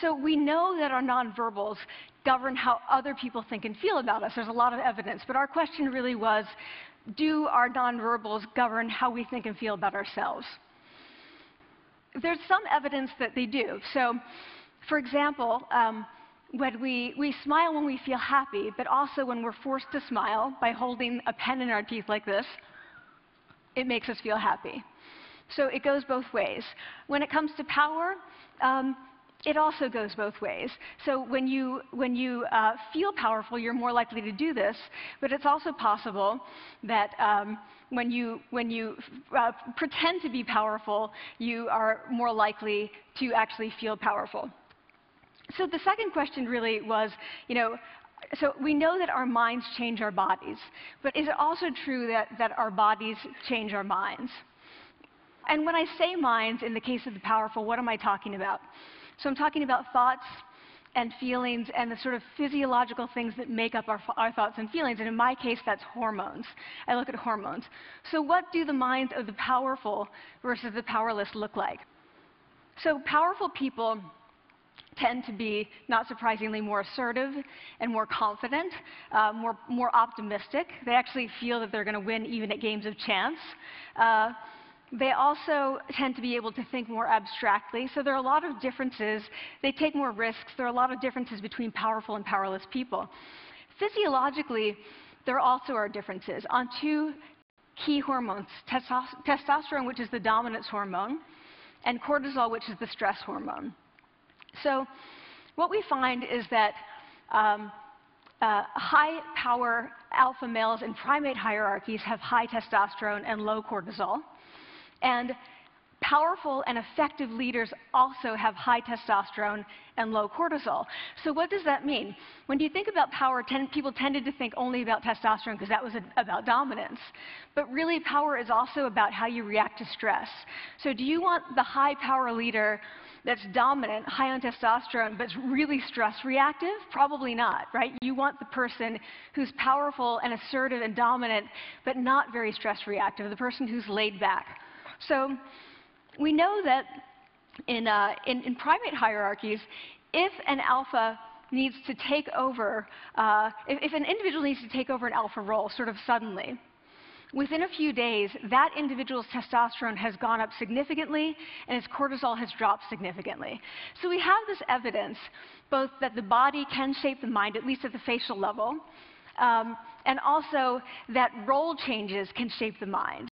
So we know that our nonverbals govern how other people think and feel about us. There's a lot of evidence. But our question really was, do our nonverbals govern how we think and feel about ourselves? There's some evidence that they do. So, for example, um, when we, we smile when we feel happy, but also when we're forced to smile by holding a pen in our teeth like this, it makes us feel happy. So it goes both ways. When it comes to power, um, it also goes both ways. So when you, when you uh, feel powerful, you're more likely to do this, but it's also possible that um, when you, when you uh, pretend to be powerful, you are more likely to actually feel powerful. So the second question really was, you know, so we know that our minds change our bodies, but is it also true that, that our bodies change our minds? And when I say minds, in the case of the powerful, what am I talking about? So I'm talking about thoughts and feelings and the sort of physiological things that make up our, our, thoughts and feelings. And in my case, that's hormones. I look at hormones. So what do the minds of the powerful versus the powerless look like? So powerful people tend to be, not surprisingly, more assertive and more confident, uh, more, more optimistic. They actually feel that they're going to win even at games of chance. Uh, they also tend to be able to think more abstractly. So there are a lot of differences. They take more risks. There are a lot of differences between powerful and powerless people. Physiologically, there also are differences on two key hormones testosterone, which is the dominance hormone, and cortisol, which is the stress hormone. So what we find is that um, uh, high power alpha males in primate hierarchies have high testosterone and low cortisol. And powerful and effective leaders also have high testosterone and low cortisol. So what does that mean? When you think about power, ten, people tended to think only about testosterone because that was a, about dominance. But really, power is also about how you react to stress. So do you want the high power leader that's dominant, high on testosterone, but really stress reactive? Probably not, right? You want the person who's powerful and assertive and dominant, but not very stress reactive, the person who's laid back. So we know that in, uh, in, in, primate hierarchies, if an alpha needs to take over, uh, if, if an individual needs to take over an alpha role sort of suddenly, within a few days, that individual's testosterone has gone up significantly and his cortisol has dropped significantly. So we have this evidence both that the body can shape the mind, at least at the facial level, um, and also that role changes can shape the mind.